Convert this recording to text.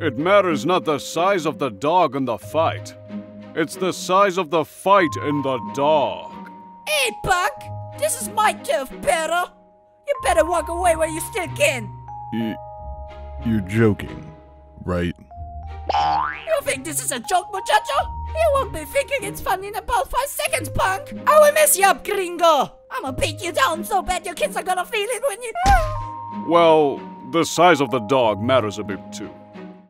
It matters not the size of the dog in the fight. It's the size of the fight in the dog. Hey, Punk! This is my turf, Pero! You better walk away while you still can! You, you're joking, right? You think this is a joke, muchacho? You won't be thinking it's fun in about five seconds, punk! I will mess you up, gringo! I'ma beat you down so bad your kids are gonna feel it when you... Well, the size of the dog matters a bit too.